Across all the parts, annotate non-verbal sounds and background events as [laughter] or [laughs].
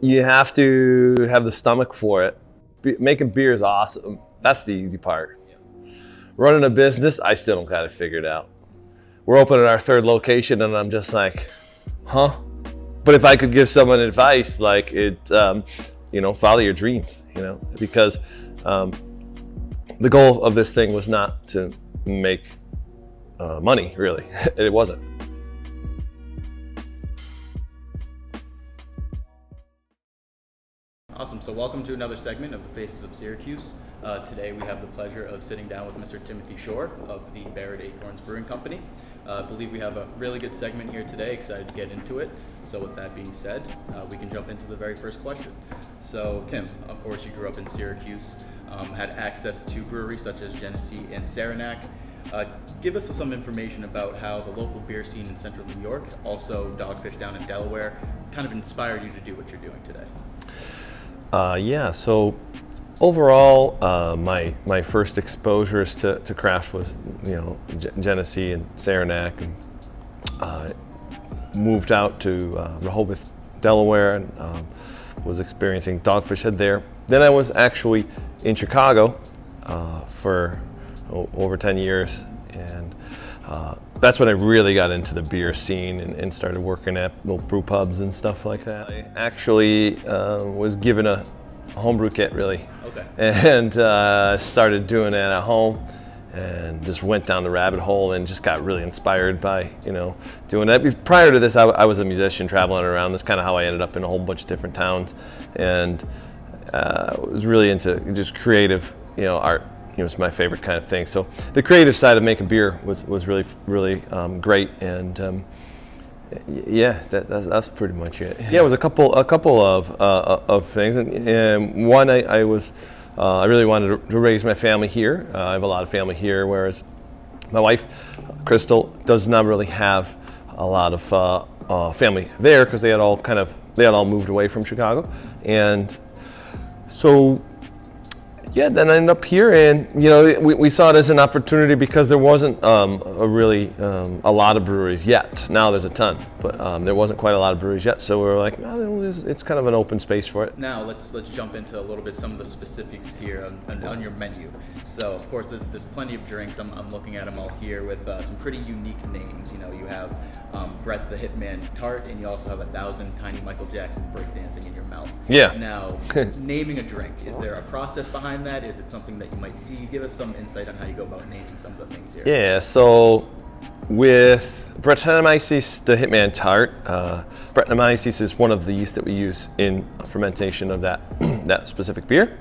you have to have the stomach for it. Be- making beer is awesome. That's the easy part. Running a business, I still don't got it figured out. We're opening our third location, and I'm just like, huh? But if I could give someone advice, like it, um, you know, follow your dreams, you know, because um, the goal of this thing was not to make uh, money, really. [laughs] it wasn't. Awesome. So, welcome to another segment of the Faces of Syracuse. Uh, today, we have the pleasure of sitting down with Mr. Timothy Shore of the Buried Acorns Brewing Company. Uh, I believe we have a really good segment here today. Excited to get into it. So, with that being said, uh, we can jump into the very first question. So, Tim, of course, you grew up in Syracuse, um, had access to breweries such as Genesee and Saranac. Uh, give us some information about how the local beer scene in central New York, also Dogfish down in Delaware, kind of inspired you to do what you're doing today. Uh, yeah, so overall, uh, my my first exposures to, to craft was, you know, G- Genesee and Saranac, and uh, moved out to uh, Rehoboth, Delaware, and um, was experiencing Dogfish Head there. Then I was actually in Chicago uh, for over 10 years, and uh, that's when I really got into the beer scene and, and, started working at little brew pubs and stuff like that. I actually uh, was given a homebrew kit, really, Okay. [laughs] and uh, started doing it at home, and just went down the rabbit hole and just got really inspired by you know doing that. Prior to this, I, I was a musician traveling around. That's kind of how I ended up in a whole bunch of different towns, and uh, was really into just creative, you know, art know, it's my favorite kind of thing. So the creative side of making beer was, was really, really um, great. And um, yeah, that, that's, that's, pretty much it. Yeah, it was a couple, a couple of, uh, of things. And, and one, I, I was, uh, I really wanted to, to, raise my family here. Uh, I have a lot of family here, whereas my wife, Crystal, does not really have a lot of uh, uh, family there because they had all kind of, they had all moved away from Chicago. And so yeah, then I ended up here, and you know, we, we saw it as an opportunity because there wasn't um, a really um, a lot of breweries yet. Now there's a ton, but um, there wasn't quite a lot of breweries yet. So we were like, oh, it's kind of an open space for it. Now let's let's jump into a little bit some of the specifics here on, on, on your menu. So of course, there's, there's plenty of drinks. I'm, I'm looking at them all here with uh, some pretty unique names. You know, you have um, Brett the Hitman Tart, and you also have a thousand tiny Michael Jackson breakdancing in your mouth. Yeah. Now, [laughs] naming a drink, is there a process behind that? Is it something that you might see? Give us some insight on how you go about naming some of the things here. Yeah, so with Brettanomyces, the Hitman Tart, uh, Brettanomyces is one of the yeast that we use in fermentation of that, [clears throat] that specific beer.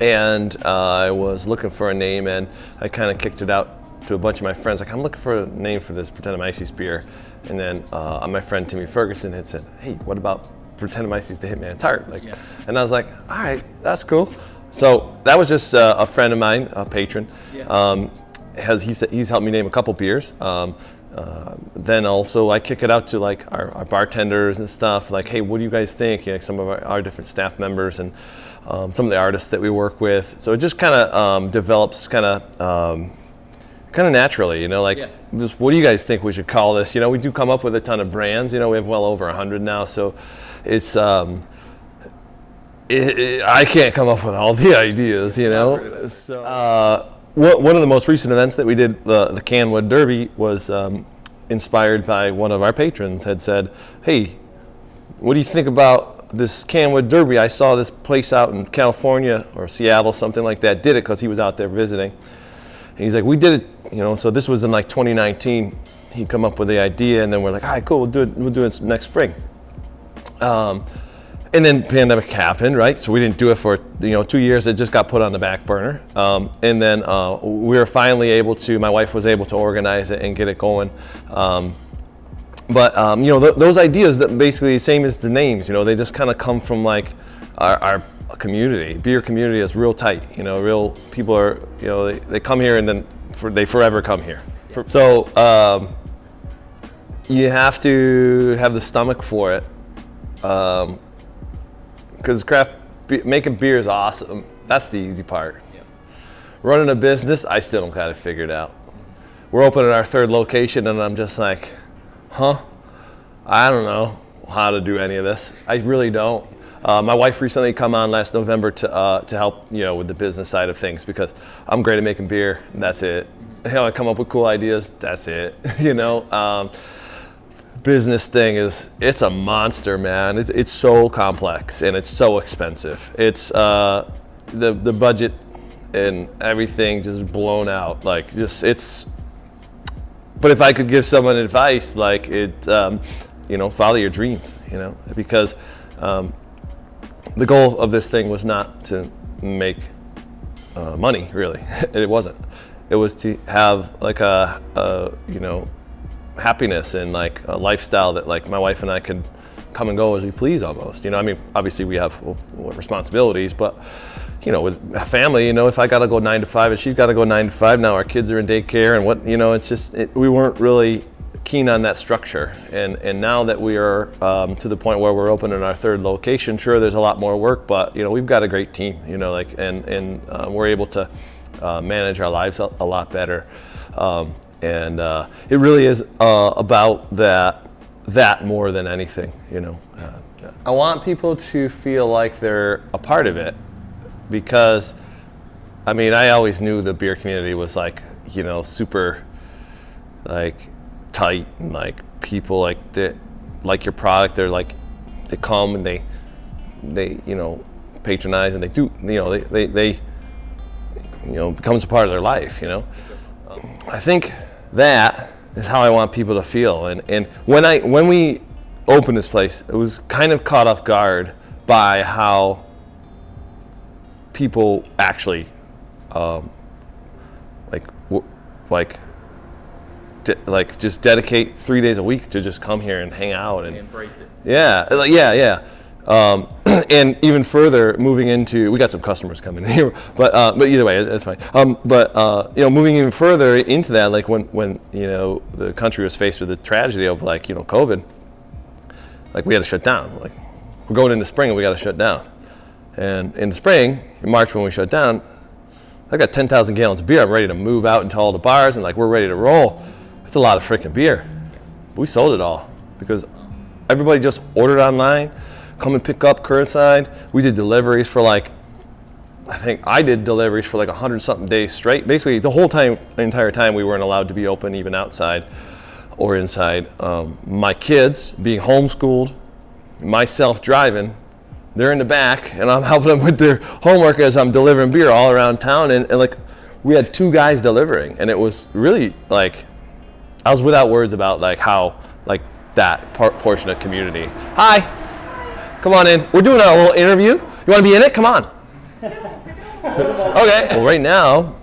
And uh, I was looking for a name and I kind of kicked it out to a bunch of my friends, like, I'm looking for a name for this Brettanomyces beer. And then uh, my friend Timmy Ferguson had said, hey, what about Brettanomyces the Hitman Tart? Like, yeah. And I was like, all right, that's cool. So that was just uh, a friend of mine, a patron. Yeah. Um, has he's, he's helped me name a couple beers. Um, uh, then also I kick it out to like our, our, bartenders and stuff. Like, hey, what do you guys think? You know, some of our, our, different staff members and um, some of the artists that we work with. So it just kind of um, develops kind of um, kind of naturally. You know, like yeah. just what do you guys think we should call this? You know, we do come up with a ton of brands. You know, we have well over hundred now, so it's um, it, it, I can't come up with all the [laughs] ideas, you know. So, uh, one of the most recent events that we did, the, the Canwood Derby, was um, inspired by one of our patrons. Had said, "Hey, what do you think about this Canwood Derby? I saw this place out in California or Seattle, something like that, did it because he was out there visiting." And he's like, "We did it, you know." So this was in like 2019. He come up with the idea, and then we're like, "All right, cool. We'll do it. We'll do it next spring." Um, and then pandemic happened, right? So we didn't do it for you know two years. It just got put on the back burner. Um, and then uh, we were finally able to. My wife was able to organize it and get it going. Um, but um, you know th- those ideas that basically the same as the names. You know they just kind of come from like our, our, community. Beer community is real tight. You know, real people are. You know they, they come here and then for, they forever come here. For, so um, you have to have the stomach for it. Um, because craft be- making beer is awesome. That's the easy part. Yeah. Running a business, I still don't got it figured it out. We're opening our third location, and I'm just like, huh? I don't know how to do any of this. I really don't. Uh, my wife recently come on last November to uh, to help you know with the business side of things because I'm great at making beer. That's it. You know, I come up with cool ideas. That's it. [laughs] you know. Um, business thing is it's a monster man. It's, it's so complex and it's so expensive. It's uh, the the budget and everything just blown out. Like just it's but if i could give someone advice like it um, you know follow your dreams you know because um, the goal of this thing was not to make uh, money really. [laughs] It wasn't. It was to have like a, a you know happiness and like a lifestyle that like my wife and I could come and go as we please almost. You know, I mean, obviously we have responsibilities, but you know, with a family, you know, if I got to go nine to five and she's got to go nine to five now, our kids are in daycare and what, you know, it's just, it, we weren't really keen on that structure. And, and now that we are um, to the point where we're opening our third location, sure, there's a lot more work, but you know, we've got a great team, you know, like, and, and uh, we're able to uh, manage our lives a, a lot better. Um, and uh, it really is uh, about that that more than anything you know uh, i want people to feel like they're a part of it because i mean i always knew the beer community was like you know super like tight and like people like that like your product. They're like they come and they they you know patronize and they do you know they they, they you know becomes a part of their life you know? I think that is how I want people to feel. And, and when, I, when we opened this place, it was kind of caught off guard by how people actually um, like like like just dedicate three days a week to just come here and hang out and embrace it. Yeah, yeah, yeah. Um, [clears throat] and even further, moving into we got some customers coming here, [laughs] but uh, but either way, that's fine. Um, but uh, you know, moving even further into that, like when when you know the country was faced with the tragedy of like you know COVID, like we had to shut down. Like we're going into spring and we got to shut down. And in the spring, in March when we shut down, I got 10,000 gallons of beer. I'm ready to move out into all the bars and like we're ready to roll. It's a lot of freaking beer. we sold it all because everybody just ordered online come and pick up curbside. We did deliveries for like, I think I did deliveries for like a hundred something days straight. Basically, the whole time, the entire time, we weren't allowed to be open, even outside or inside. Um, my kids being homeschooled, myself driving, they're in the back, and I'm [laughs] helping them with their homework as I'm delivering beer all around town. And, and like, we had two guys delivering, and it was really like, I was without words about like how like that portion of community. Hi. Come on in. We're doing a little interview. You want to be in it? Come on. [laughs] okay. Well, right now,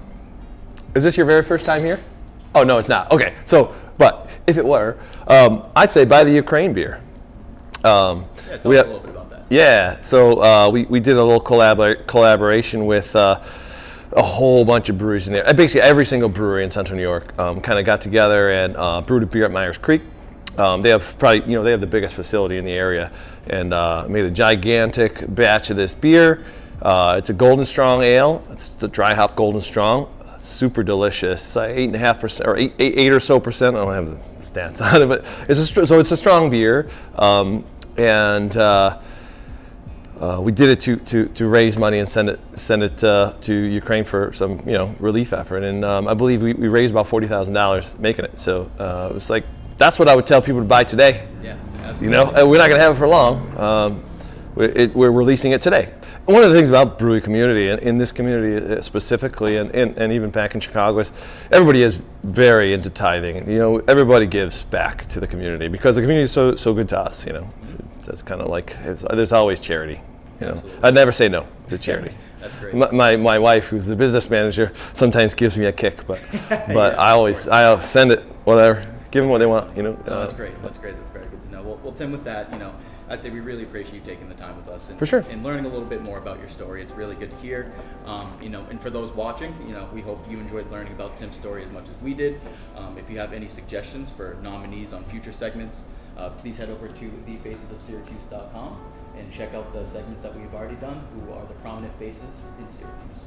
is this your very first time here? Oh, no, it's not. Okay. So, but if it were, um, I'd say buy the Ukraine beer. Um, yeah, tell we have, a little bit about that. Yeah. So uh, we, we did a little collabor- collaboration with uh, a whole bunch of breweries in there. Basically, every single brewery in Central New York um, kind of got together and uh, brewed a beer at Meier's Creek. Um, they have probably, you know, they have the biggest facility in the area and uh, made a gigantic batch of this beer. Uh, it's a Golden Strong ale. It's the dry hop Golden Strong. Super delicious. It's like eight and a half percent or eight, eight, eight or so percent. I don't have the stats [laughs] on it, but it's a, so it's a strong beer. Um, and uh, uh, we did it to, to, to raise money and send it send it uh, to Ukraine for some you know relief effort. And um, I believe we, we raised about forty thousand dollars making it. So uh, it was like that's what I would tell people to buy today. Yeah, absolutely. You know, we're not going to have it for long. Um, it, we're releasing it today. One of the things about brewery community, and in this community uh, specifically, and, and, and even back in Chicago, is everybody is very into tithing. You know, everybody gives back to the community because the community is so so good to us. You know, that's kind of like there's always charity. You know, Absolutely. I'd never say no to charity. [laughs] That's great. My, my, my, wife, who's the business manager, sometimes gives me a kick, but [laughs] but yeah, I always I'll send it whatever give them what they want. You know. No, that's great. That's great. That's very good to know. Well, well, Tim, with that, you know, I'd say we really appreciate you taking the time with us and, for sure. and learning a little bit more about your story. It's really good to hear. Um, you know, and for those watching, you know, we hope you enjoyed learning about Tim's story as much as we did. Um, if you have any suggestions for nominees on future segments, uh, please head over to thefacesofsyracuse.com and check out the segments that we've already done, who are the prominent faces in Syracuse.